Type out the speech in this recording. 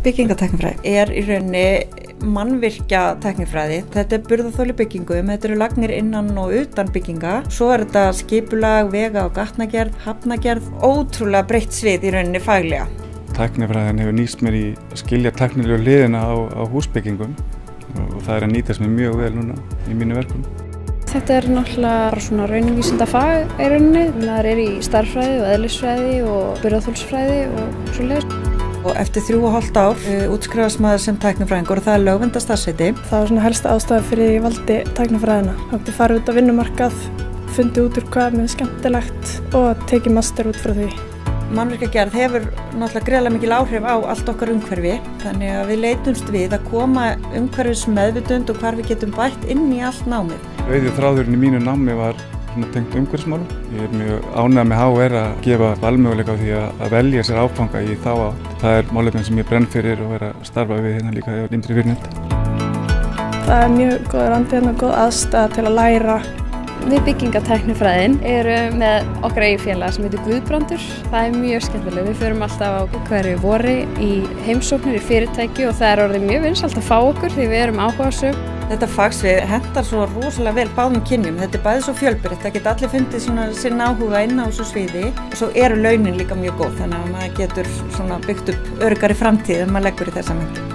Byggingateknifræði er í rauninni mannvirkja teknifræði. Þetta er burðaþóli byggingum, þetta eru lagnir innan og utan bygginga. Svo er þetta skipulag, vega og gatnagerð, hafnagerð, ótrúlega breytt svið í rauninni faglega. Teknifræðin hefur nýst mér í skilja teknilegu liðina á, á húsbyggingum og það er að nýtast mér mjög vel núna í mínu verkum. Þetta er náttúrulega bara svona raunvísinda fag í rauninni. Það er í starffræði og eðlisfræði og burðaþólsfræði og svo leiðist og eftir þrjú og hálft ár uh, útskrifast maður sem tæknifræðingur og það er lögvenda starfsæti. Það var svona helsta ástæða fyrir ég valdi tæknifræðina. Það hætti farið út á vinnumarkað, fundið út úr hvað með skemmtilegt og tekið master út frá því. Mannverkagerð hefur náttúrulega greiðlega mikil áhrif á allt okkar umhverfi þannig að við leitumst við að koma umhverfis meðvitund og hvar við getum bætt inn í allt námið. Auðvitað þráðurinn í mínu námi var tengt umhverfismálum. Ég er mjög ánægð með HR að gefa valmöguleika á því að velja sér áfanga í þá átt. Það er málefnin sem ég brenn fyrir og er að starfa við hérna líka í Lindri Virnind. Það er mjög góður andið hérna og góð aðstæða til að læra. Við byggingateknifræðin eru með okkar eigi félag sem heitir Guðbrandur. Það er mjög skemmtileg. Við förum alltaf á hverju vori í heimsóknir í fyrirtæki og það er orðið mjög vinsalt að fá okkur því við erum áhugasum. Þetta fagsvið hendar svo rosalega vel báðum kynjum. Þetta er bæðið svo fjölbyrgt. Það geta allir fundið svona sinna áhuga inn á þessu sviði. Og svo eru launin líka mjög góð þannig að maður getur byggt upp örgari framtíð ef maður leggur í þessa myndi.